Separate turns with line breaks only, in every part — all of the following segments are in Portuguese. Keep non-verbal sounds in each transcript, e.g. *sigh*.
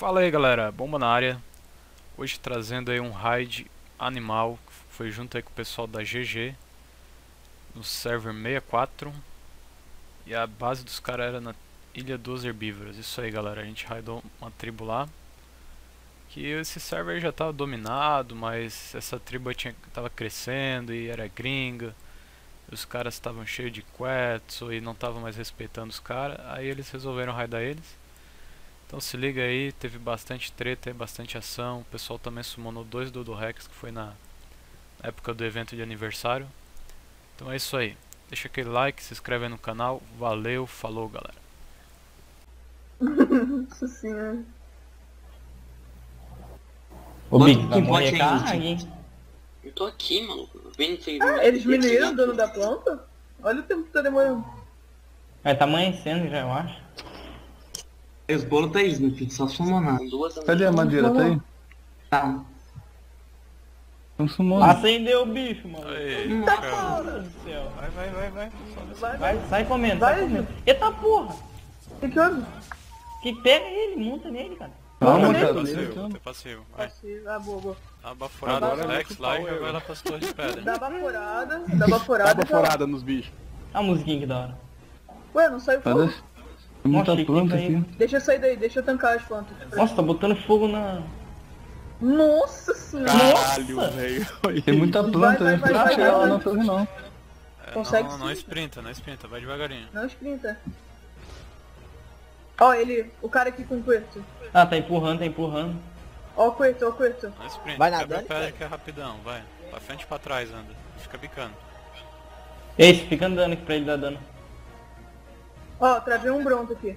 Fala aí galera, bomba na área. Hoje trazendo aí um raid animal, que foi junto aí com o pessoal da GG no server 64. E a base dos caras era na Ilha dos Herbívoros. Isso aí galera, a gente raidou uma tribo lá. Que esse server já estava dominado, mas essa tribo tava crescendo e era gringa. Os caras estavam cheios de quetzal e não estavam mais respeitando os caras. Aí eles resolveram raidar eles. Então se liga aí, teve bastante treta, bastante ação. O pessoal também summonou dois Dodo Rex que foi na época do evento de aniversário. Então é isso aí. Deixa aquele like, se inscreve aí no canal. Valeu, falou galera.
Nossa senhora.
Ô,
Quanto
Big,
que gente?
hein?
Eu tô aqui, maluco. Vem, vem,
Ah, eles diminuíram o dano da planta? Olha o tempo que tá demorando.
É, tá amanhecendo já, eu acho.
Os bolos tá aí, não fica só summonar.
Duas
Cadê a madeira? Tá aí?
Tá.
Então sumou.
Acendeu o bicho, mano. Deus do céu.
Vai, vai, vai, vai.
Vai,
Vai, sai comendo,
Vai,
sai comendo. Eita porra!
O que que houve?
Que pega ele, monta nele, cara.
Calma,
Vamos
cara.
Passivo,
então.
tem passivo. Vai.
Passei. Ah, boa, boa.
Dá uma baforada
Agora é
Rex
muito
lá e
eu.
ela pras torres de pedra.
Dá baforada, dá baforada.
Dá baforada nos bichos.
A musiquinha que da hora.
Ué, não saiu
Tá
fogo?
Tem muita
Nossa,
planta aqui.
Deixa eu sair daí, deixa eu tancar as plantas.
Nossa, tá botando fogo na...
Nossa senhora.
Nossa!
velho. Tem muita planta,
vai,
né?
vai,
Não
vai,
chegar
vai,
lá
vai.
na torre não.
É,
Consegue
não, não sprinta, não sprinta, vai devagarinho.
Não sprinta. Ó, ele, o cara aqui com o coerto.
Ah, tá empurrando, tá empurrando.
Ó o coerto, ó o coerto.
Não sprinta,
Vai
quebra
nadando,
a pedra que é rapidão, vai. Pra frente e pra trás anda. Fica bicando.
Esse, fica andando aqui pra ele dar dano.
Ó, travei um bronto aqui.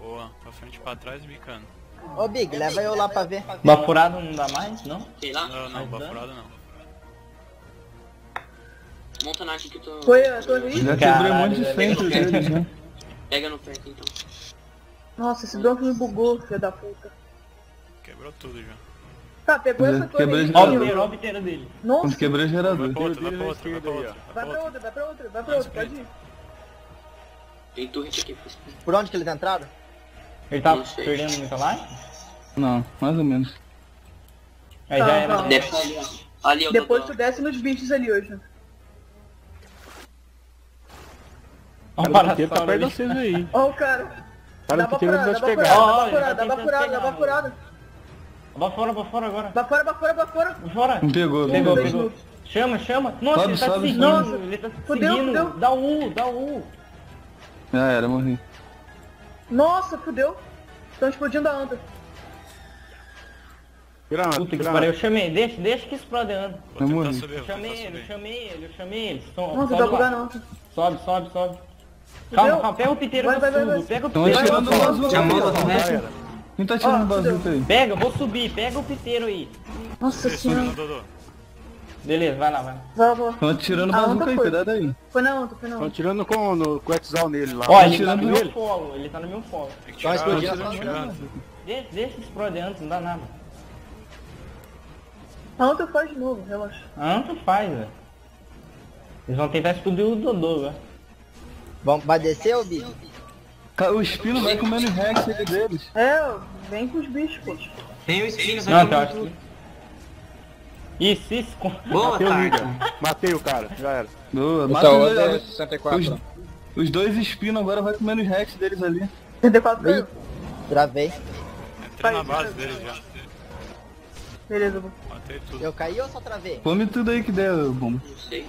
Boa, pra frente e pra trás e bicando.
Ô Big, leva eu lá pra ver.
Baforado não dá mais, não?
Sei lá.
Não, não, baforada não.
Monta na aqui que eu tô.
Foi a torre aí?
Já quebrei um monte de centro deles, né?
Pega no perto então.
Nossa, esse bronto me bugou, filho da puta.
Quebrou tudo já.
Tá, pegou
É,
essa torre
quebrei
aí.
Ó o dele.
Nossa,
quebrei o
Vai
gerador.
pra outra, vai pra outra, vai pra outra.
vai
Vai
pra
outra,
vai pra outra, vai pra outra, pode ir.
Tem torrente aqui.
Por onde que eles entraram?
Ele tá perdendo muita life?
Não, mais ou menos.
Aí
Tá,
já era.
tá.
Deve estar ali, é
Depois tu desce nos bichos ali hoje.
Para
o Piteiro tá perto de vocês aí.
Ó o cara.
Cara,
Dá
o Piteiro
baforada,
vai
dá
te pegar.
Ó,
dá
ó, tá
dá baforada,
pegar,
dá baforada.
Vai fora, vai fora agora.
Bafora, bafora, bafora.
Vai fora.
Não pegou,
Pegou,
pegou.
pegou. Chama, chama. Nossa,
Sobe,
ele tá
sobe,
seguindo.
sobe.
Ele tá
Fudeu,
seguindo.
fudeu.
Dá U, dá U.
Já era, morri.
Nossa, fudeu. Estão explodindo a anta.
Piranha,
Puta que pariu, eu chamei. Deixa, deixa que explode anda.
Vou
Eu morri.
subir,
Eu chamei ele, eu chamei ele, eu chamei ele.
Nossa,
sobe
bugar não.
Sobe, sobe, sobe. Calma, calma, pega o piteiro
Vai,
no
vai, vai, vai.
pega o
Estão
piteiro.
atirando
vai, vai.
bazuca aí,
o?
Quem tá atirando
Ó,
bazuca aí?
Pega, vou subir, pega o piteiro aí.
Nossa senhora.
Beleza, vai lá, vai lá.
Vai.
Estão atirando
A anta
bazuca aí,
foi.
cuidado aí.
Foi na anta, foi na
Estão
anta.
tirando com, no, com o Exal nele lá.
Ó, ele tá no meu follow, ele tá no meu follow.
Tem que tirar,
a
Deixa, deixa explodir antes, não dá nada.
A anta faz de novo, relaxa.
Ah, tanto faz, velho. Eles vão tentar explodir o Dodô, velho.
Vamos, vai descer, ô?
Ca- O espino vai comendo os rex aí deles.
É, vem com os bichos, pô.
Tem o espino, vai
Não,
comer
então acho que... Isso, isso. com-
Boa,
Matei o
Tarta.
líder. Matei o cara, já era.
Boa,
Esse
mata
é
os
o
dois,
outro 64.
os, os dois espinos agora vai comendo os rex deles ali.
34
Ih,
caiu.
travei.
Entrei na base deles já.
Beleza, vou.
Matei tudo.
Eu caí ou só travei?
Come tudo aí que der, bom.
Não *laughs* sei.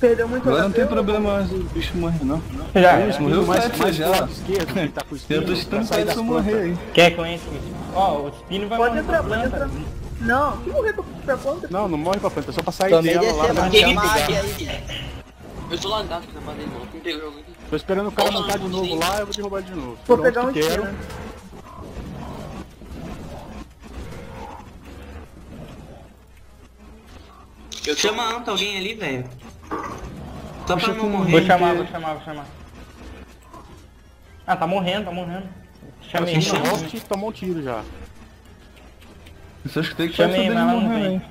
Perdeu muito
Agora não tem problema mais o bicho morrer, não.
Já,
isso, morreu
mais,
mais, já.
esquerdo, que tá com o
Eu tô estando pra isso morrer aí.
Quer conhecer Ó, o Spino vai
Pode
morrer
entrar,
pra
pode
planta.
entrar. Não, que morrer pra, pra planta?
Não, não morre pra planta, é só pra sair
Tomei
dela lá.
descer, aí.
Eu tô lagado aqui na mano. Não tem jogo aqui.
Tô esperando o cara montar de novo lá, eu vou derrubar de novo.
Vou
Pronto,
pegar um
que quero.
Eu tô...
Chama a anta alguém ali, velho. Só pra não
Vou
morrer.
chamar, vou chamar, vou chamar. Ah, tá morrendo, tá morrendo. Chamei ele, não.
host tomou um tiro já.
Eu só escutei que
Chamei, mas ela não
morrer,
vem.
hein.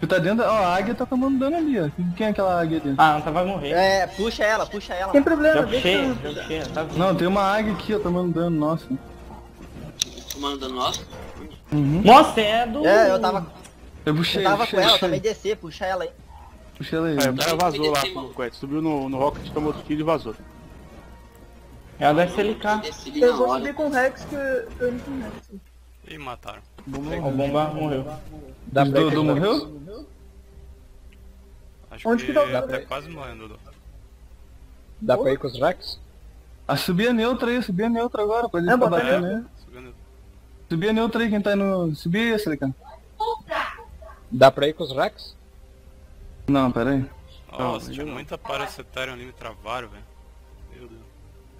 Tu tá dentro. Ó, a águia tá tomando dano ali, ó. Quem é aquela águia ali?
Ah, não vai morrer.
É, puxa ela, puxa ela.
Tem problema,
Já
deixa
puxei,
eu...
já puxei, tá
Não, tem uma águia aqui, ó, tomando dano, nossa.
Tomando dano nosso.
Uhum.
Nossa, é do...
É, eu tava,
Eu puxei,
eu tava
puxei,
com ela,
puxei.
também descer, puxa ela aí.
Puxei ela aí.
É, o cara vazou lá com o cohete. Subiu no, no rocket, tomou outro tiro e vazou.
Ela deve ser LK.
Eu vou subir com o Rex que eu tô indo com o Rex.
Ih, mataram.
O bomba morreu.
Dá
O Dodô morreu?
Acho
Onde
que,
que tá o
até
Dodô?
quase morrendo, Dudu.
Dá pra ir com os Rex?
Ah, subi a neutra aí, subi a neutra agora, pode
É,
ficar
bota
batendo
neutra.
aí. Neutra quem tá no. Subi esse cara.
Dá pra ir com os Rex?
Não, pera aí.
Nossa, tinha
não.
muita paracetária ali me travaram, velho. Meu Deus.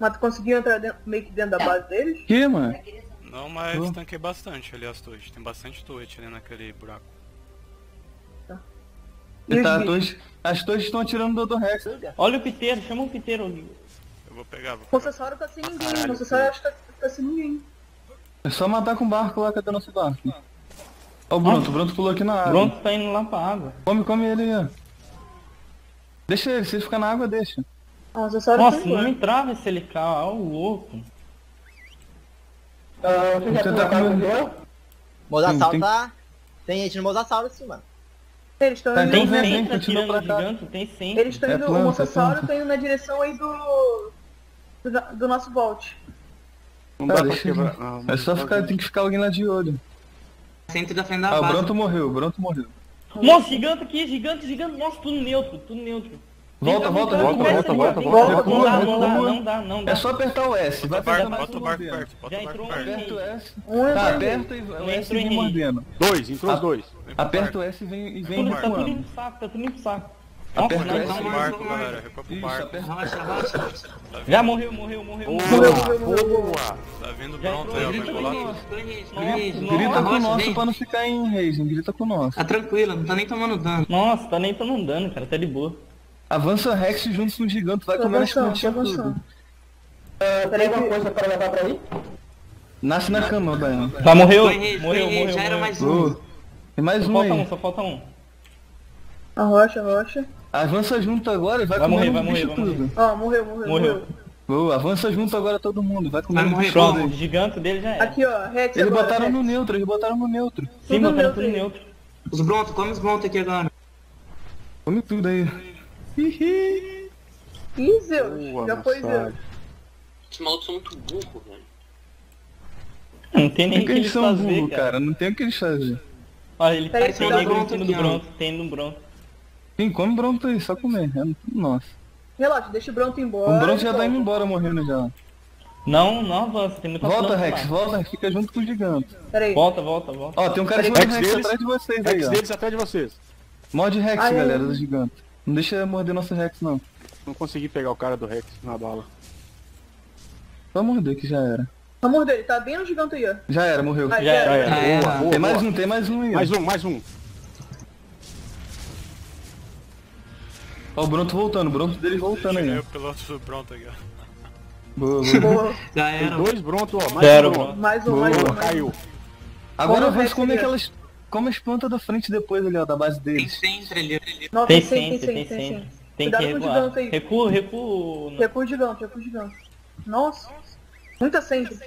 Mas tu conseguiu entrar dentro- meio que dentro da base deles?
Que, mano?
Não, mas
Oh.
tanquei bastante ali as torres. Tem bastante torre ali naquele buraco.
E os
Tá, torres- as torres estão atirando do Dodô Rex.
Olha o piteiro, chama o piteiro.
Eu vou pegar, vou
O
pegar.
Concessório tá sem ninguém,
Caralho,
o Concessório acho que tá, tá sem ninguém.
É só matar com o barco lá, cadê nosso barco? Ó o Bronto, o Bronto pulou aqui na água.
Pronto, tá indo lá pra água.
Come, come ele aí, ó. Deixa ele, se ele ficar na água, deixa.
Ah, o
Nossa,
foi
não entrava esse LK, ó o louco.
Vou tentar comer.
Mosassauro
tem-
tá... Tem gente no Mosassauro em cima.
Eles estão
Tá,
indo...
Tem sempre
pra cá.
gigante, tem sempre.
Eles estão
É
indo...
planta,
o
é planta.
tá indo na direção aí do... Do, do nosso Vault.
Não
Tá,
dá pra
deixa ele.
quebrar. Ah,
É só ficar, tem que ficar alguém lá de olho.
Centro da frente da
Ah, o
base.
Bronto morreu, o Bronto morreu.
Nossa, gigante aqui, gigante, gigante. Nossa, tudo neutro, tudo neutro.
Volta, volta, volta,
volta, volta,
volta.
Não dá, não dá,
recua.
não dá, não dá.
É só apertar o S, vai
o
apertar
barco,
mais
bota o
um
barco perto, bota
Já
o barco
entrou
perto.
um
Aperta o. S. Tá, aperta e o S
em
vem mordendo.
Dois, entrou os dois.
Vem pro
Aperta o S e vem, e vem
tá tudo indo pro saco, tá tudo indo pro saco.
Aperta o S.
pro
Então,
barco, galera. Pro
Isso,
barco.
Relaxa, relaxa.
Já morreu, morreu, morreu.
Boa,
morreu.
morreu, morreu, morreu.
boa.
tá vindo pronto aí, ó.
Grita com
o nosso pra não ficar em rage, grita com o nosso.
Tá tranquilo, não tá nem tomando dano.
Nossa, tá nem tomando dano, cara, tá de boa.
Avança Rex junto com o gigante, vai comendo as
avançando, tô
plantinhas
avançando.
tudo.
Peraí que...
Nasce na cama, Baiano.
Já morreu, morreu,
Torres,
morreu,
já era
morreu.
mais um.
Tem mais
Só
um
falta
aí.
um, só falta um.
A rocha, a rocha.
Avança junto agora e vai,
Vai morrer,
comendo
vai morrer, vai
tudo.
Ó, morreu, morreu,
Morreu.
morreu.
Boa, avança junto agora todo mundo, vai
Vai
os
morrer,
Pronto,
tudo
o
aí.
gigante dele já é.
Aqui, ó, Rex
Eles
agora,
botaram
Rex.
no neutro, eles botaram no neutro.
Sim,
tudo neutro
tudo
aí.
neutro.
Os Bronto, come os Bronto aqui agora.
Come tudo aí.
Ih, Zeus.
Boa,
Já foi. Zeus.
Esses malucos são muito burros, velho.
Não tem nem o
que eles são
fazer,
burros,
cara.
cara. Não tem o que eles fazem.
Olha, ele tá tem
dá
negro em
pronto
cima do bronto, tem no bronto.
Sim, come Bronto aí, só comer. É nosso.
Relaxa, deixa o Bronto embora.
O Bronto já tá indo embora morrendo já.
Não, não avança, tem muita
Volta, Rex,
lá.
volta, fica junto com o gigante.
Peraí.
Volta, volta, volta.
Ó, tem um cara
Rex
chamado Rex
deles.
atrás de vocês aí,
Rex
ó.
deles atrás de vocês.
Morde Rex,
Ai,
galera, do gigante. Não deixa morder nosso Rex, não.
Não consegui pegar o cara do Rex na bala.
Só morder que já era.
O amor dele, tá bem no gigante aí, ó.
Já era, morreu.
Ai,
Já
Já
era.
era.
Já era.
Boa, boa,
Tem mais
boa.
um, tem mais um aí.
Mais um, mais um.
Ó, o Bronto voltando, o Bronto deles voltando aí. Ó.
o piloto do pronto aqui, ó.
Boa, boa.
Boa.
Já
Tem
era.
dois Bronto, ó. Mais
Zero,
um Bronto.
Mais um, mais um,
Boa,
mais um.
caiu.
Agora
Como
vamos comer aquelas. Come as plantas da frente depois ali, ó, da base
Tem
deles.
centro ali.
Não,
Tem
tem
centro, tem
tem
centro. Tem que
Cuidado com o
recuar.
gigante aí.
Recua, recua.
Recua o gigante, recua o gigante. Nossa. Muita centro.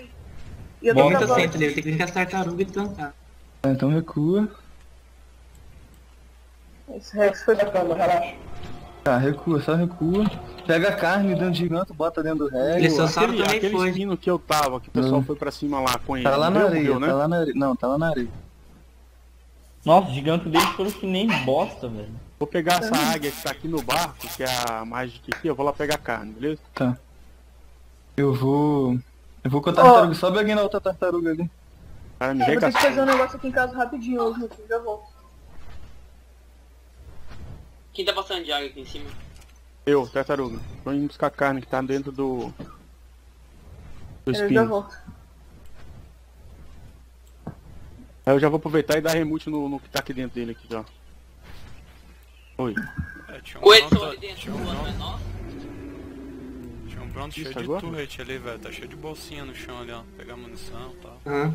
E eu tô
Muita centro ali, tem que ficar as tartarugas e tancar.
Tá, então recua.
Esse Rex foi bacana, relaxa.
Tá, recua, só recua. Pega a carne dentro do gigante, bota dentro do
só sabe
Aquele, aquele
foi.
espino que eu tava, que o pessoal
Hum.
foi pra cima lá com ele.
Tá lá na areia,
morreu, né?
tá lá na areia. Não, tá lá na areia.
Nossa, o gigante dele foram que nem bosta, velho.
Vou pegar essa águia que tá aqui no barco, que é a Magic aqui, eu vou lá pegar carne, beleza?
Tá. Eu vou. Eu vou com a tartaruga. Sobe alguém na outra tartaruga ali.
Cara me
Eu vou ter que fazer um negócio aqui em casa rapidinho hoje, meu filho. Já volto.
Quem tá passando de água aqui em cima?
Eu, tartaruga. Tô indo buscar carne que tá dentro do. Do
Eu já
espinho.
volto.
Aí eu já vou aproveitar e dar remute no, no que tá aqui dentro dele aqui, ó. Oi.
É, tinha um
ali dentro,
tinha um
é
pronto,
nosso.
tinha um pronto cheio
Isso
de
agora?
turret ali, velho. Tá cheio de bolsinha no chão ali, ó. Pegar munição e tal.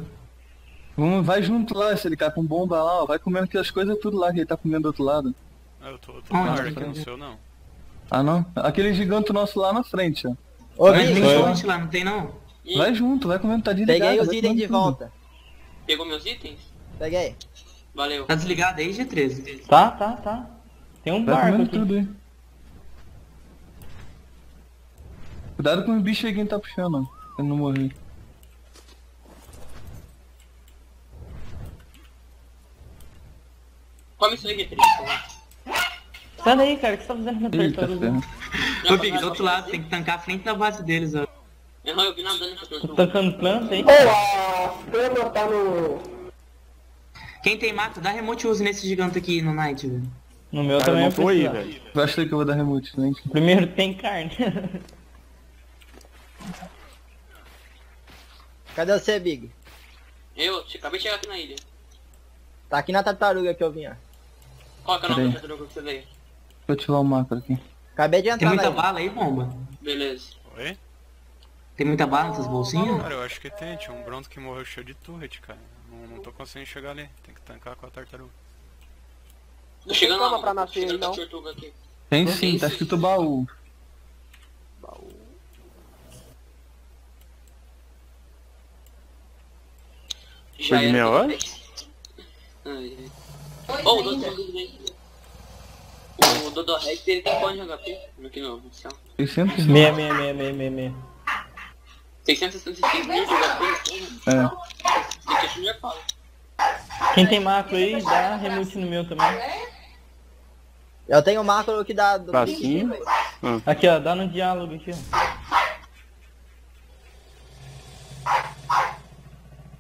Vamos, vai junto lá, se ele tá com bomba lá, ó. Vai comendo aquelas coisas tudo lá que ele tá comendo do outro lado.
Ah, eu tô, eu tô
Ah, bem.
não eu não.
Ah não? Aquele gigante nosso lá na frente, ó.
Ô, Big,
tem lá, não tem não?
Vai junto, vai comendo, tá desligado.
peguei os itens de
tudo.
volta.
Pegou meus itens?
Peguei.
Valeu.
Tá desligado aí, G13?
Tá, tá, tá. Tem um
Vai
barco aqui.
tudo aí. Cuidado com os bichos aí que tá puxando, ó. Pra ele não morrer.
Come isso aí, G3, por favor.
Sai daí, cara, o que você tá fazendo na
ferro.
Não,
Ô, Big, do outro lado, tem que tancar a frente da base deles, ó.
Não, eu vi nadando com a
Tô
tortuga.
tacando planta aí.
Quem tem mato, dá remote use nesse gigante aqui no Night, velho.
No meu
Cara,
também
não
preciso.
velho.
Eu achei que eu vou dar remote, gente.
Primeiro tem carne. *laughs*
Cadê você, Big?
Eu acabei de chegar aqui na ilha.
Tá aqui na tartaruga que eu vim, ó.
Qual que é o nome da tartaruga que você veio?
Deixa eu ativar o macro aqui.
Acabei de
Tem
entrar
muita
na ilha.
bala aí, bomba?
Beleza.
Oi?
Tem muita bala nessas bolsinhas?
Cara, eu acho que tem. Tinha um Bronto que morreu cheio de turret, cara. Não, não tô conseguindo chegar ali. Tem que tancar com a tartaruga.
Tô chegando
cama
lá,
pra
mano.
nascer aí,
com a
não?
tortuga aqui.
Tem sim, tá escrito baú.
Já
Foi de meia hora?
bem. Ai, ai. Ô, o Dodo Rex vem. O Dodo Rex ele tem quanto de HP? Aqui no oficial.
600
Meia, meia, meia, meia, meia, meia.
665 mil porra.
É.
Falo.
Quem tem macro aí, dá remote no meu também.
Eu tenho o macro que dá... do-
Bracinho.
Aqui, ó, dá no diálogo aqui, ó.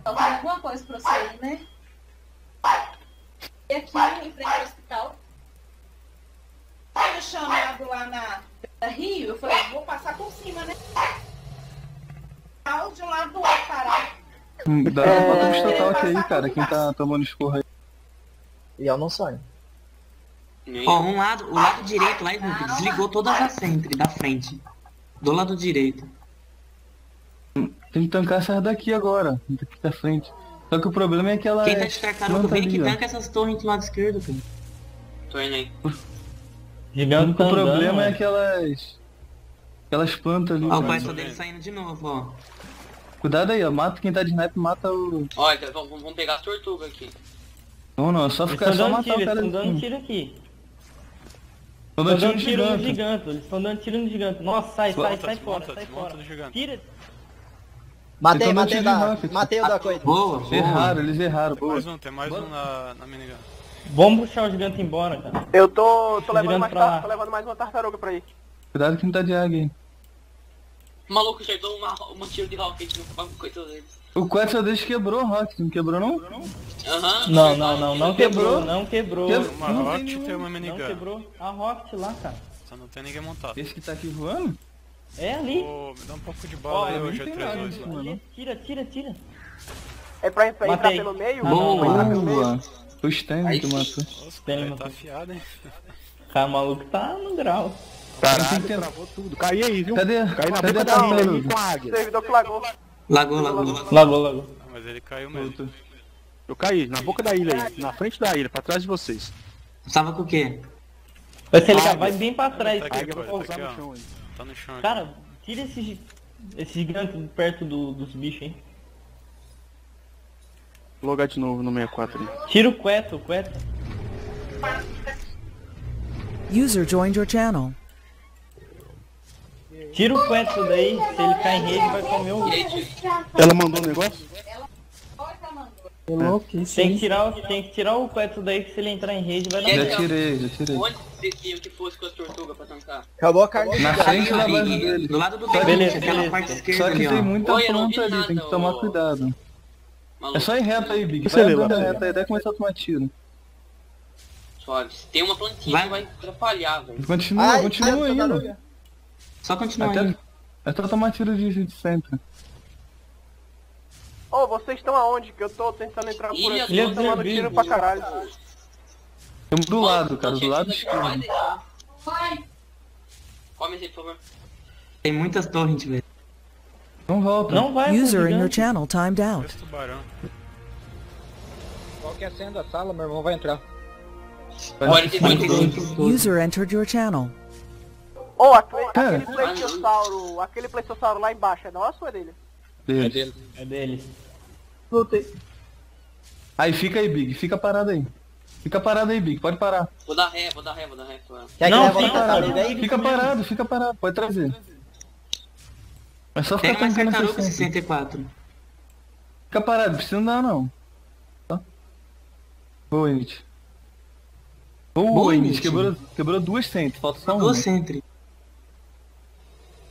Falta alguma coisa pra você aí, né? E aqui, em frente ao hospital. Eu chamado lá na da Rio, eu falei, vou passar por cima, né? De um lado do outro, parar.
Dá bota um total aqui aí, cara. Quem tá tomando esporra aí.
E eu não sonho.
Ó, um lado, o lado direito lá, desligou todas as sentry da frente. Do lado direito.
Tem que tancar essas daqui agora. Daqui pra frente. Só que o problema é que ela
Quem tá
é
de tartaruga,
planta
vem
ó.
tanca essas torres do lado esquerdo, cara.
tô indo aí.
O
Gigante
único
tá andando,
problema é
ó.
aquelas... Aquelas plantas ali.
Ó, o
cara.
coração dele saindo de novo, ó.
Cuidado aí, ó. Mata quem tá de sniper, mata o...
Olha, vamos, vamos pegar as tortugas aqui.
Não, não. É só
Eles
ficar... É só matar
tiro,
o
eles
cara
estão dando
assim.
tiro aqui. Estão
dando tiro
no
gigante.
eles estão dando tiro no gigante. Nossa, sai, sai, sai fora, sai fora.
do gigante.
Tira.
Matei,
Então
matei da... Matei o da coisa.
Boa, boa.
Erraram, eles erraram.
Tem mais um, tem mais um na, na minigun.
Vamos puxar o gigante embora, cara.
Eu tô, tô, levando mais tô levando mais uma tartaruga pra aí.
Cuidado que não tá de águia aí.
O maluco já deu uma, uma tiro de rocket no bagulho coisa deles.
O Quetzal deles quebrou o Rocket, não quebrou não?
Aham.
Não, não, não, não
Quebrou?
não quebrou.
Quebrou.
Uma
Não
Rocket tem uma
Não
minigun.
quebrou. A Rocket lá, cara.
Só não tem ninguém montado.
Esse que tá aqui voando?
É ali.
Ô, me dá um pouco de bala aí,
não tenho nada
G32
disso,
lá.
mano.
Ali, Tira, tira, tira.
É pra, pra entrar
Matei.
pelo meio?
Não, não,
Pra entrar pelo meio?
Boa. O Stanley que matou.
Nossa, cara,
uma
tá afiado, hein?
Cara, o maluco tá no grau.
Caralho, travou tudo. Cai aí, viu?
Cadê?
Cai na
Cadê
boca da ilha aí
tartaruga?
com a águia.
Servidor que lagou.
Lagou, lagou.
Lagou, lagou.
Ah, mas ele caiu mesmo.
Eu caí na boca da ilha aí, na frente da ilha, pra trás de vocês.
Tava com o quê?
Vai ser
Águia.
vai bem pra trás.
Tá aqui,
pousar
tá
no
aqui,
chão aí.
Tá no chão.
Cara, tira esse, esse gigante perto do- dos bichos, hein.
Vou logar de novo no 64 ali.
Tira o Queto, o Queto.
User joined your channel.
Tira o Queto daí, se ele cair em rede vai comer o...
Ela mandou um negócio?
Tem que tirar, o- tem que tirar o Queto daí, que se ele entrar em rede vai dar...
Já tirei, já tirei.
Onde vocês queriam que fosse com as tortugas pra tancar?
Acabou a carne
Na frente da base dele.
Do lado do
Só que-
Big,
Beleza, beleza.
parte esquerda
Só que tem muita
Oi,
planta ali,
nada,
tem que tomar cuidado.
Maluco,
É só ir reto aí, Big.
Você
Vai
leu,
andando reto aí até começar a tomar tiro.
suave. Tem uma plantinha
Vai.
que vai atrapalhar, velho.
Continua,
Ai,
continua mano.
Só continua
Até,
aí.
é só tomar tiro de, de sempre.
Ô, vocês estão aonde? Que eu tô tentando entrar por aqui, tô tomando tiro pra caralho.
Estamos do lado, cara, do lado
que não vai
esquerdo.
deixar. Come esse aí, por favor.
Tem muitas torres, velho.
Não volta.
Não vai,
User in your channel timed out.
Esse tubarão.
aquecendo a sala, meu irmão vai entrar.
45
User entered your channel.
Ô, aquele,
Cara.
aquele pleistossauro, aquele pleistossauro lá embaixo é nosso ou é dele?
Dele.
É dele.
Voltei.
Aí fica aí, Big. Fica parado aí. Fica parado aí, Big. Pode parar.
Vou dar ré, vou dar ré, vou dar ré.
Quer
Não, fica parado. Fica parado, fica parado. Pode trazer. É só ficar
Pega mais
tancando
tartaruga
essa
64.
Fica parado, precisa andar não. Tá? Boa, Init. Boa,
Boa,
Init. Quebrou, quebrou duas centros, falta só uma.
Duas Sentry.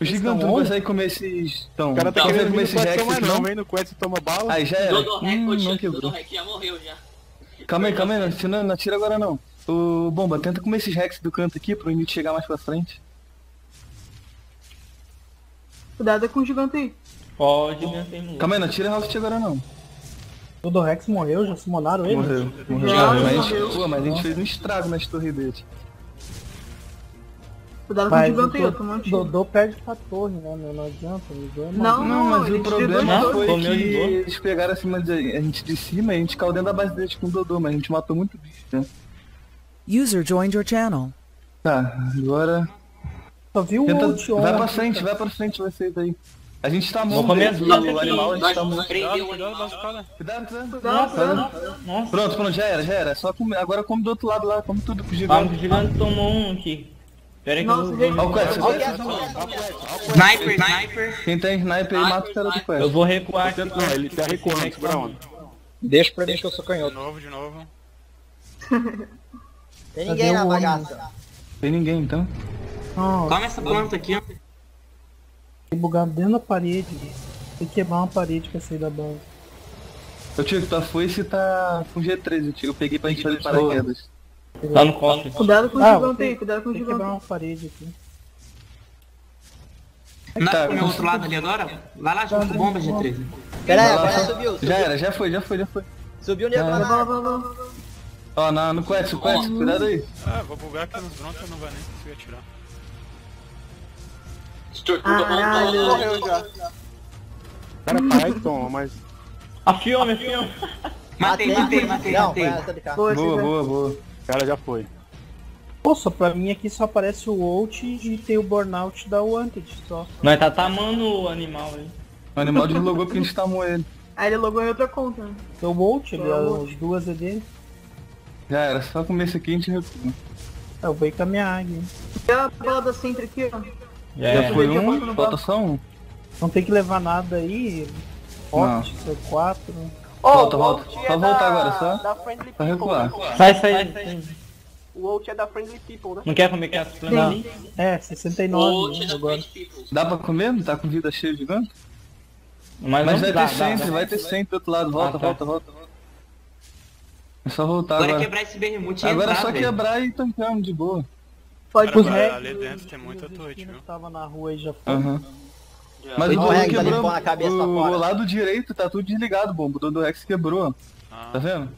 O gigante não consegue comer esses... Então,
O cara tá
não
querendo
comer esses Rex,
mais não, vem no Quetz e toma bala.
Aí já era.
Dodô Rec,
Hum, não
Dodô
quebrou.
Rec já morreu já.
Calma aí, calma aí, não atira, não atira agora não. Ô, Bomba, tenta comer esses Rex do canto aqui pro Init chegar mais pra frente.
Cuidado com o gigante aí.
Ó, o gigante muito.
Calma aí, não tira Rocket agora não.
O do Rex morreu, já summonaram ele?
Morreu, morreu.
Já,
mas, a
morreu.
gente, pô, mas a gente fez um estrago nas torres dele.
Cuidado com o
Mas
gigante aí, eu tomei um tiro.
Dodô perde pra torre, né? meu? Não adianta, me deu uma-
Não,
Não,
não,
mas o problema foi que eles pegaram acima de a gente de cima e a gente caiu dentro da base deles com o Dodô, mas a gente matou muito bicho, né?
User joined your channel.
Tá, agora.
Só viu o
Tenta,
ult
vai pra frente, vai pra frente vocês aí. A gente tá
Vou
morto o animal, a gente tá morto.
Cuidado,
animal.
cuidado,
Pronto, pronto, já era, já era. Só come, agora come do outro lado lá, come tudo pro gigante.
que o gigante tomou um aqui. Pera aí que
Nossa,
eu vou...
Ó o Quest, o
Olha
Quest.
o
Sniper, sniper.
Quem tem sniper aí mata o cara do
Eu
Quest.
vou recuar aqui.
Não, ele tá recuando, segura onde?
Deixa pra mim que eu sou
De
canhoto.
novo, de novo. *laughs*
Tem ninguém na bagaça.
Tem ninguém então.
Toma essa planta aqui, ó.
tem bugado dentro da parede. Tem que quebrar uma parede pra sair da base.
Eu tio, tua foice tá com G13, tio. Eu peguei pra gente fazer paraquedas.
Tá no cofre.
Cuidado com o
Ah,
gigante
tem-
aí, cuidado com o
Tem que quebrar
gigante.
uma parede aqui.
Não
Tá,
pra comer o
eu-
outro lado ali agora? Vai lá junto com bomba, G13.
Pera aí,
lá,
agora
só-
subiu.
Já
Subiu,
era, já foi, já foi, já foi.
subiu o nego lá na.
Ó, na, no Quest, o Quest, cuidado aí.
Ah, vou bugar aqui nos broncos, não vai nem conseguir atirar.
Tortuga
Caralho.
Morreu já.
Cara, para e toma, mas...
A filme, a filme.
Matei, matei, matei,
Não,
matei.
cá.
Boa,
Boa, boa,
cara já foi.
Poxa, pra mim aqui só aparece o ult e tem o burnout da Wanted só.
Nós tá tamando o animal aí.
O animal deslogou porque a gente tamou ele.
Aí ele logou em outra conta. né?
Tem o ult, ele, as duas é dele.
Já era, só comer esse aqui a gente recua.
É, Eu vou com a minha águia.
E a da Sintra aqui, ó.
Já
Já
é.
foi um, falta só um.
Não tem que levar nada aí. Forte, C4.
Ô,
Volta,
o
volta. Só
é
voltar
da-
agora, só.
Da Friendly
Pra
People,
recuar.
né?
Sai, sai. sai.
O ult é da Friendly People, né?
Não quer comer que plantas ali?
É,
O
69
ult é da
agora.
People.
Dá pra comer? Não tá com vida cheia de gigante?
Mas,
Mas vai
dar,
ter
dá,
sempre,
dá.
vai ter sempre do outro lado. Volta,
Ah, tá.
volta, volta, volta. É só voltar
Agora é
agora.
quebrar esse bermute e
Agora é só
velho.
quebrar e tancamos de boa.
Pode
agora ali dentro tem muita torre,
esquinas
viu?
tava na rua aí já foi.
Aham.
Já.
Mas o Dodô
Rex, tá
quebrou.
limpando a cabeça pra
O,
fora.
o lado direito tá tudo desligado, bomba. O Dodô Rex quebrou.
Ah,
Tá vendo?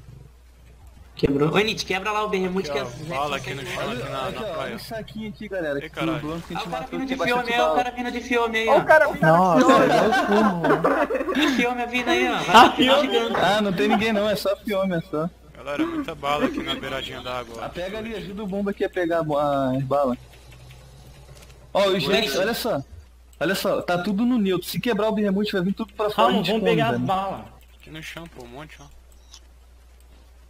Quebrou. Ô, Nit, quebra lá o bermute que
aqui,
as
ó, bala aqui no chão, aqui na, na
Aqui, ó, olha
praia.
esse saquinho aqui, galera.
Ei,
Que
caralho.
o Blanco que a
Ah,
gente
o cara
matou
de filme o cara vindo de filme aí,
Ó, o cara vindo
Nossa,
aqui, ó.
é o fumo, né?
De filme vindo aí, ó. Vai ficar gigante.
Ah, não tem ninguém não, é só fiome, é só.
Galera, muita bala aqui na beiradinha da água.
Ah, pega ali, ajuda o bomba aqui a pegar as balas. Ó, os Rex, olha só. Olha só, tá tudo no neutro. Se quebrar o Bermute, vai vir tudo pra fora.
Calma, vamos pegar as
velho.
balas.
Aqui no chão, pô, um monte, ó.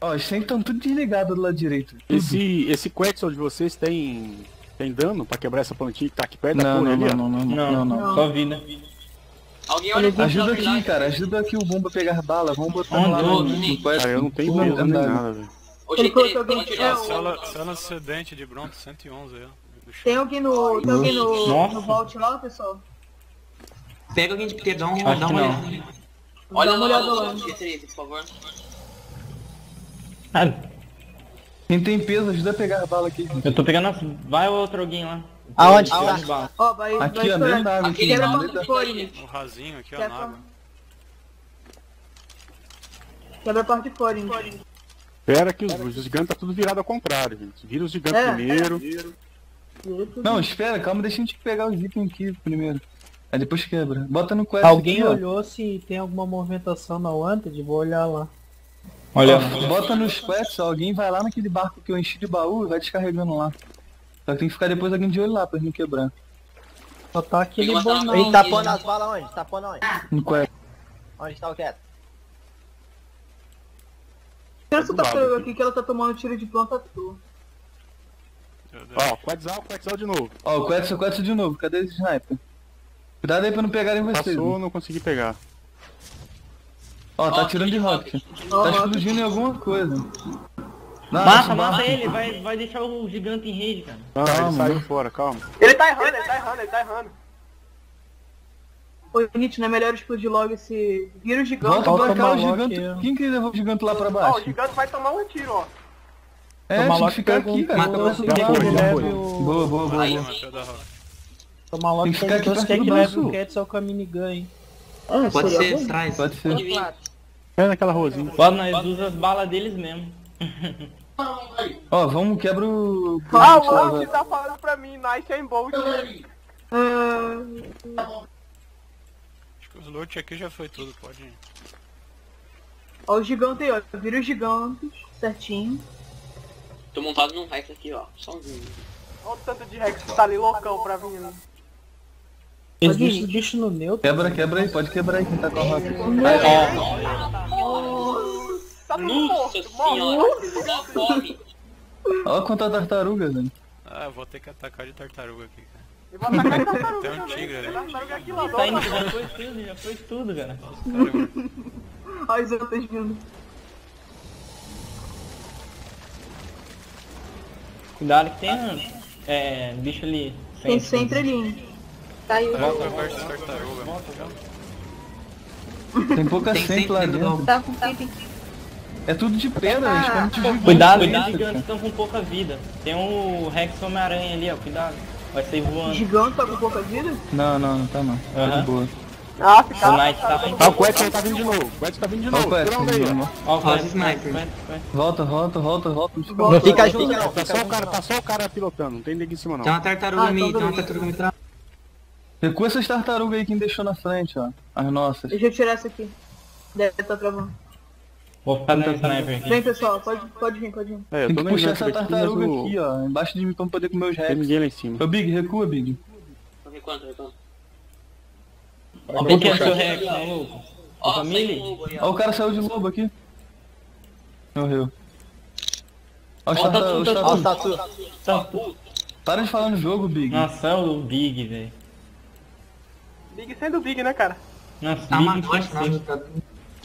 Ó, os sempre estão tudo desligados do lado direito. Tudo.
Esse, esse Quetzal de vocês tem, tem dano pra quebrar essa plantinha que tá aqui perto da
Não,
torre
não,
ali,
não, não, não,
Não,
não, não.
só vida.
Alguém olha
Ajuda aqui, cara. Ajuda aqui o bomba a pegar as balas. Vamos botar
Onde?
lá no, no.
Cara, eu não tenho medo nem nada, velho.
Cela sedente de bronze 111 aí, ó. do chão.
Tem alguém no. Tem alguém no,
Nossa.
no vault lá, pessoal?
Pega alguém de PT, dá, um, dá uma olhada.
Olha
uma olhada lá.
por favor.
Ah,
Quem tem peso, ajuda a pegar as balas aqui.
eu tô pegando as... Vai outro alguém lá.
Aonde? Aonde?
balas.
Ó, vai. vai
Aqui, ó,
estourar.
dentro da água. Aqui,
Quebra a porta
da-
de fora, Inês.
O rasinho aqui, ó,
Quebra-
na água.
Quebra a parte de fora, Inês.
Espera que os, os gigantes tá tudo virado ao contrário, gente. Vira os gigantes
É.
primeiro.
Não, espera, calma, deixa a gente pegar os itens aqui primeiro. Aí depois quebra. Bota no Quest
Alguém
aqui, ó.
olhou se tem alguma movimentação na Wanted? Vou olhar lá.
Olha,
Ó, bota nos quets, alguém vai lá naquele barco que eu enchi de baú e vai descarregando lá. Só que tem que ficar depois alguém de olho lá pra ele não quebrar.
Só tá aquele bornal.
Ele tá pondo as balas onde? Tá pondo onde?
No quet.
Onde tá o quieto?
Essa tartaruga aqui que ela tá tomando tiro de planta à toa.
Ó, Quetzal, Quetzal de novo.
Ó, o quet, o quet de novo. Cadê esse sniper? Cuidado aí pra não pegarem vocês.
Passou,
né?
não consegui pegar.
Ó, tá tirando de rocket. Tá explodindo em alguma coisa. Não,
mata, mata ele, vai, vai deixar o gigante em rede, cara.
Não,
Calma,
ele saiu
né?
fora, calma.
Ele tá errando, ele tá errando, ele tá errando.
Ô, Nietzsche, não é melhor explodir logo esse vírus gigante?
Volta pra cá o gigante.
é.
Quem que levou o gigante lá pra
Ó, o
baixo?
gigante vai tomar um tiro, ó.
É,
O
tinha que
Maloc
ficar aqui, cara. Fica
quer que leve o...
Boa, boa, boa.
Aí.
O
que ficar aqui
perguntou se quer
perto
que
do
leve o. Quetzal com a minigun, hein?
Ah,
Pode ser, traz.
Pode ser.
É naquela rosinha.
Pode, nós usa as balas deles mesmo.
Ó, vamos, quebra o...
Ah, o Loki tá falando pra mim, nice and bold.
Ah,
Acho que os loot aqui já foi tudo, pode ir.
ó o gigante aí, ó. Vírus gigantes, certinho.
Tô montado num Rex aqui, ó. Sozinho.
Olha o tanto de Rex que tá ali loucão pra vir.
o bicho no neutro.
Quebra, quebra aí, pode quebrar aí quem tá com a.
Tá tudo
Nossa
morto, morto.
senhora! Corre!
Ó quanta tartaruga, velho.
Ah, eu vou ter que atacar de tartaruga aqui, cara.
Eu vou atacar a *laughs* tartaruga
Tem um tigre ali.
Tartaruga é aquilo
Tá indo, já foi tudo, já foi tudo, cara.
Caramba.
Olha os outros vindo.
Cuidado que tem um, é, bicho ali.
Tem sempre ali.
Caiu.
Tartaruga.
Tem pouca
Tem
sempre lá
sempre dentro do
dentro.
Tá com pipi.
É tudo de pedra, eles comem de gigante.
Cuidado, os gigantes estão com pouca vida. Tem um Rex Homem-Aranha ali, ó, cuidado. Vai sair voando.
Gigante tá com pouca vida?
Não, não, não tá não. Tá de boa.
Ah,
O
fica.
Knight tá lá em
Tá, o Quetzal tá vindo de novo. O Quetzal tá vindo de
Ó o
novo.
Quest,
Segura onda aí, ó.
Ó, o
Ó,
Quest,
os sniper.
Quest, Quest.
Volta, volta, volta, volta. Fica-.
Não fica junto não.
Tá só, o cara, tá só o cara pilotando, não tem ninguém em cima não.
Tem uma tartaruga
Ah,
ali,
então
tem uma tartaruga me tra...
Recua essas tartarugas aí que deixou na frente, ó. As nossas.
Deixa eu tirar essa aqui. Deve estar travando.
Vou ficar no sniper aqui.
Vem pessoal, pode, pode vir, pode vir.
É, eu
Tem
tô
que puxar essa tartaruga aqui, ó. Embaixo de mim pra eu poder comer os
Tem
rex.
ninguém lá em cima.
Ô Big, recua, Big.
Tô recuando, tô recuando.
Ó, quem que é o seu Rex, maluco?
Ó,
família?
Ó, o cara saiu de lobo aqui. Morreu. Ó,
Ó, tá tá
o
tartarugas.
tatu.
Tá tudo.
Para de falar no jogo, Big.
Nossa, é o Big, velho.
Big sendo Big, né, cara?
Nossa,
Tá
Big
tá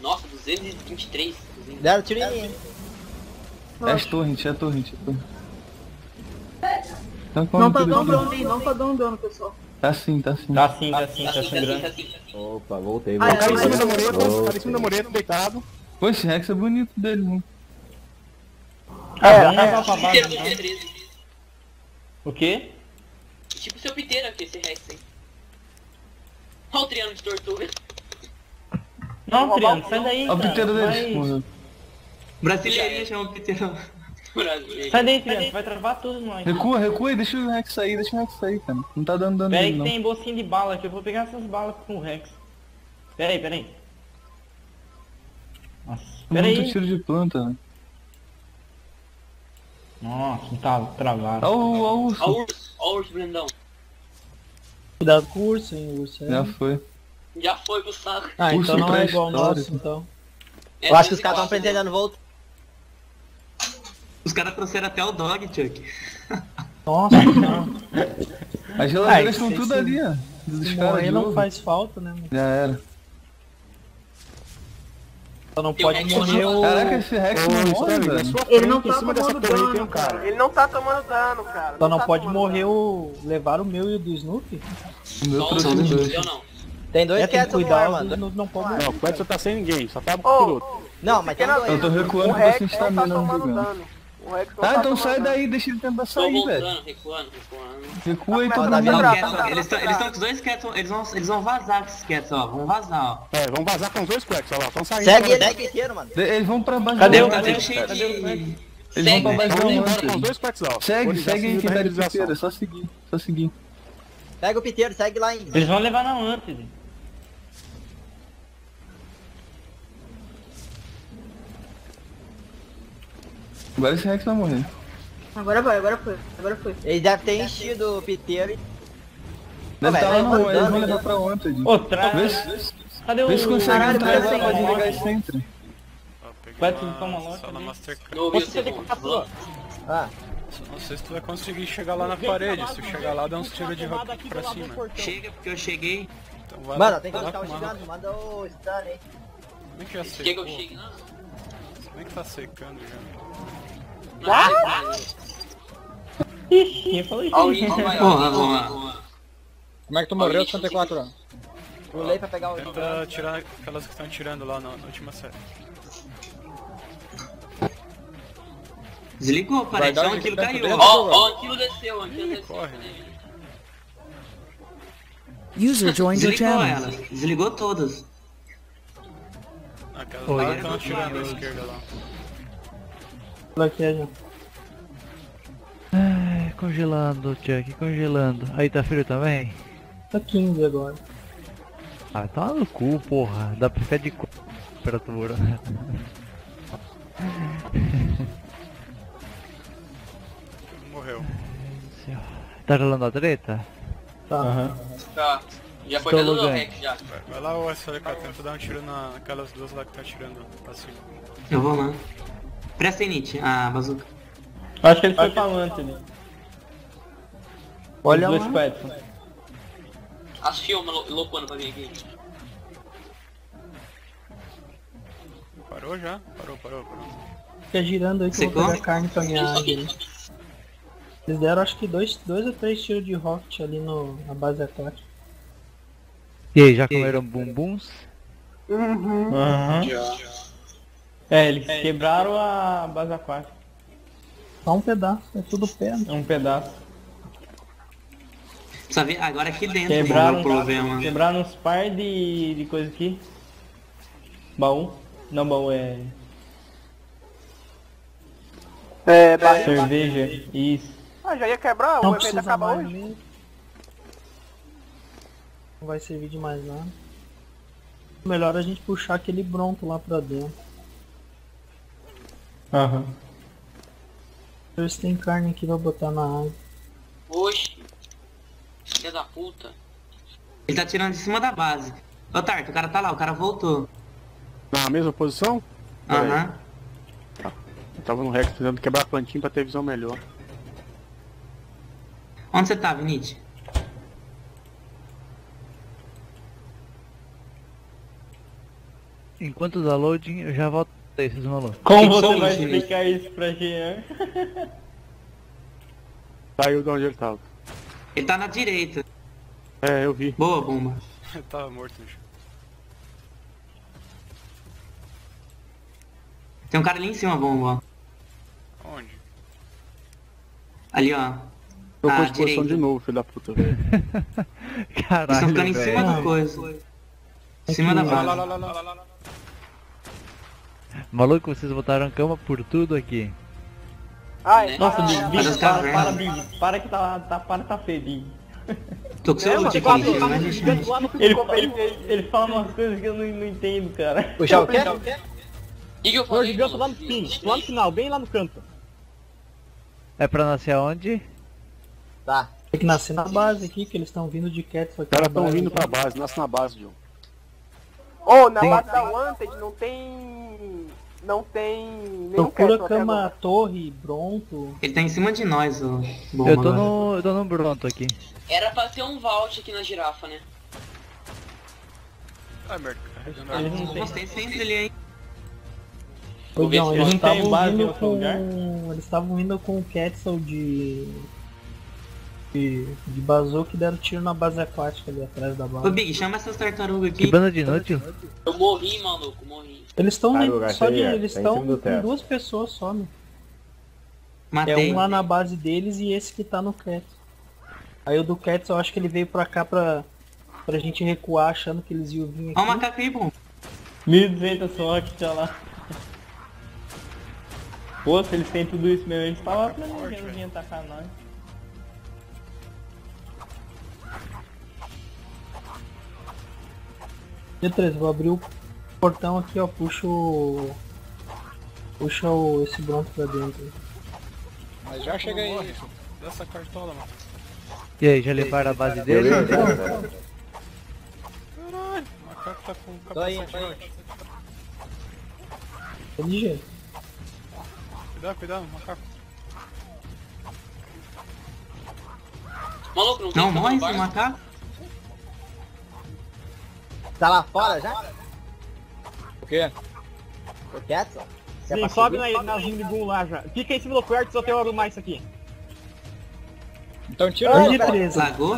Nossa, 223. 200.
Deram tiro em mim.
É as torrent, é a torrent, é torrent. Tá
Não tá dando dano aí, não tá dando dano, pessoal.
Tá sim, tá sim.
Tá sim, tá sim,
Tá
tá
assim, tá assim,
sangrando.
tá assim.
Opa, voltei,
Ai,
O cara em cima da mureta, o cara em cima da mureta, deitado.
Pô, esse Rex é bonito dele, né?
Ah, vamos levar pra baixo,
Piteiro. P13.
O quê?
Tipo seu piteiro aqui, esse Rex aí. Olha o triângulo de tortuga.
Não, Triano, sai daí,
Ó o piteiro. Morreu.
Brasileirinha chama o Peterão.
Brasileiro.
Sai daí, Triano, vai travar tudo nós.
Recua, recua e deixa o Rex sair, deixa o Rex sair, cara. Não tá dando dano
Pera aí
nele,
que
não.
tem bolsinha de bala aqui, eu vou pegar essas balas com o Rex. Pera aí, pera aí. Nossa, pera
Muito
aí.
tiro de planta, velho.
Nossa, tá travado.
Ó o, ó o
Ó o
urso.
urso, ó o urso Brandão.
Cuidado com o urso, hein, o urso. é-
Já foi.
Já foi pro saco.
Ah,
Urso
então não é igual
pré-histórico.
nosso, então.
É
Eu acho que os caras
204,
estão pretendendo voltar.
Os caras trouxeram até o dog, Chuck.
Nossa, *laughs* não.
As
Ah,
geladeiras
isso
estão tudo
se-
ali, ó.
Se morrer não faz falta, né? mano?
Já era.
Só não pode morrer o...
Caraca, esse Rex não morre, velho.
Ele não tá tomando dano,
tem um cara.
Ele não tá tomando dano, cara.
Só não
tá
pode morrer
dano.
o... Levar o meu e o do Snoopy?
O meu
Só
trouxe
não
dois.
deu não.
Tem dois
É, que
quietos no
cuidar, o
mano.
Snoopy não pode morrer.
Não, o Quetzal tá sem ninguém, só tava com o piloto.
Não, mas tem dois.
Eu tô recuando
O Rex
sem
não
não.
O Rex não
Tá,
tá
então
tomando
sai daí, deixa ele tentar
Tô
sair, velho.
voltando, recuando, recuando.
Recua e todo
a
mundo.
virar.
Quietos, eles estão com os dois quietos, eles vão, eles vão vazar com esses quietos, ó. Vão vazar, ó.
É, vamos vazar com os dois Quetzal lá, estão saindo.
Segue ele inteiro, mano.
De- Eles vão pra baixo
Cadê
da
o-
Tá
o-
cheio
cadê o Quetzal?
Eles vão pra baixo da
Vamos embora com os dois Quetzal.
Segue,
Organização
segue aí
de
quem tá de
realização.
é só seguir, só seguir.
Pega o piteiro, segue lá em.
Eles vão levar na antes.
Agora esse Rex vai morrer.
Agora vai, agora foi, agora foi.
Ele deve ter enchido o piteiro e...
Deve
Pô,
estar lá no. Eles vão levar pra ontem.
Ô, traz.
Vê se
Cadê o.
vê se consegue entrar
sem-
pra desligar esse centro.
Vai
uma
tu toma logo
sala
também.
Mastercard.
Você tem quatro.
Ah,
Não sei se tu vai conseguir chegar lá na parede. Se tu chegar lá, dá uns tiros de rock pra cima.
Chega, porque eu cheguei.
Então vai
mano,
lá,
tem que
lá
buscar o gigante, manda o stun aí.
Como é que já
Quer que eu
secou? Como é que tá secando já?
Como é que tu
morreu de 54
anos? Pulei pra pegar o.
Tenta tirar aquelas que estão tirando lá na, na última série.
Desligou, parece. Só um quilo caiu. ó.
Ó, ó, o Anquilo desceu, o Anquilo desceu.
Corre.
User joined your
Desligou
channel.
ela. Desligou todas.
Aquelas
Oi.
lá estão tirando à esquerda lá.
Aqui, já.
Ai, congelando, Chuck, congelando. Aí tá frio também?
Tá 15 agora.
Ah, tá no cu, porra. Dá pra ficar de cu. Temperatura.
Morreu.
Tá rolando a treta?
Tá.
Tá. Já foi o já.
Vai, lá o SLK, tenta dar um tiro na- naquelas duas lá que tá tirando pra cima.
Eu vou lá. Presta aí, Nietzsche, a bazuca.
Acho que ele foi pra Anthony.
Olha
Os
lá.
dois Petson.
As filmas lo- loucona pra vir aqui.
Parou já? Parou, parou, parou.
Fica girando aí que eu vou
Secou?
pegar carne pra minha águia. ali. Eles deram acho que dois, dois ou três tiros de rocket ali no, na base aquática.
E aí, já comeram bumbuns?
Aham. É, eles quebraram a base aquática.
Só um pedaço, é tudo pedra.
É um pedaço.
Precisa ver agora aqui dentro,
Quebraram,
o problema.
quebraram uns par de, de coisa aqui. Baú. Não, baú é
É, barriga.
cerveja. Isso.
Ah, já ia quebrar,
Não
o evento acaba hoje.
Não vai servir de mais nada. Melhor a gente puxar aquele bronto lá pra dentro.
Aham.
Ver se tem carne aqui pra botar na água.
Oxi. Filha da puta.
Ele tá tirando de cima da base. Ô Tarto, o cara tá lá, o cara voltou.
Na mesma posição?
Aham.
Eu tava no Rex tentando quebrar a plantinha pra ter visão melhor.
Onde você tá, Vinite?
Enquanto dá loading, eu já volto aí, esses malucos.
Como você vai explicar isso pra Jean?
Saiu de onde ele tava.
Ele tá na direita.
É, eu vi.
Boa, bomba.
Ele tava morto.
Tem um cara ali em cima, bomba, ó.
Onde?
Ali, ó.
Trocou
Ah,
de posição de novo, filho da puta, velho.
Eles estão
Caralho,
ficando em cima da coisa. Em cima da
Lá, lá,
base.
lá, lá, lá, lá, lá.
Maluco, vocês botaram cama por tudo aqui.
Ai,
Né?
Nossa,
ah,
Big,
os
para, para,
vêm.
Big. Para que tá, tá, para tá feio.
Tô com seu
Quatro-
aqui,
Ele, ele, ele, fala umas coisas que eu não, não entendo, cara.
Puxar o quê?
O que, eu
o
falei?
gigante
mano?
lá no fim, lá no final, bem lá no canto.
É pra nascer aonde?
Tá.
Tem que nascer na base aqui, que eles estão vindo de Cats
Os caras tão vindo pra base, nasce na base, John.
Ô, na
Tem-
base da Wanted não tem. Não tem nenhum
Procura cama, torre, bronto.
Ele tá em cima de nós, ô. Bomba
Eu tô
agora.
no. eu tô no Bronto aqui.
Era pra ter um vault aqui na girafa, né?
Ai, merda.
Eles.
Gostei sempre ali, hein?
Eles
eles
não têm
estavam
outro
com.
lugar?
Eles estavam vindo com o Quetzal de. De, de bazooka e deram tiro na base aquática ali atrás da
Ô,
base.
Big, chama essas tartarugas
Que
aqui.
banda de inútil?
Eu morri, maluco, morri.
Eles estão só de.
é,
Eles
tá
estão com
teto.
duas pessoas só, meu. É
Matei.
um lá na base deles e esse que tá no Quetzal. Aí o do Quetzal eu acho que ele veio pra cá pra. Pra gente recuar achando que eles iam vir aqui.
Ó o macaco aí, bom.
1200 só que tá lá. Pô, se eles têm tudo isso mesmo, eles falaram pra mim que não vinha atacar nós.
D3, vou abrir o portão aqui, ó. Puxo o. Puxa o, esse bronco pra dentro.
Mas já chega aí, dessa cartola, mano.
E aí, já levaram a base dele?
Caralho, o macaco tá com capacete ótimo.
Tá ligeiro.
Cuidado, cuidado, macaco.
Maluco, não tem
Não morre esse macaco?
Tá lá fora já?
O quê?
O? Você é
Sim,
pra
sobe na, na Zimbigun lá já. Fica em cima do Quertz até eu arrumar isso aqui. Então tira
Oi,
o
de 13.
Lagou?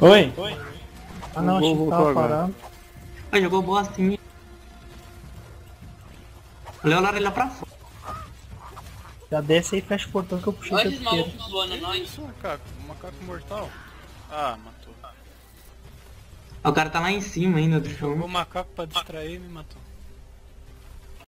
Oi. Ah não, achei que tava parado.
Ah, jogou bosta em mim. O Leonardo lá pra fora.
Já desce aí e fecha o portão que eu puxei o
Olha
inteiro.
malucos zoando nós.
Isso, macaco, macaco mortal. Ah, matou.
O cara tá lá em cima ainda do chão.
o macaco pra distrair me matou.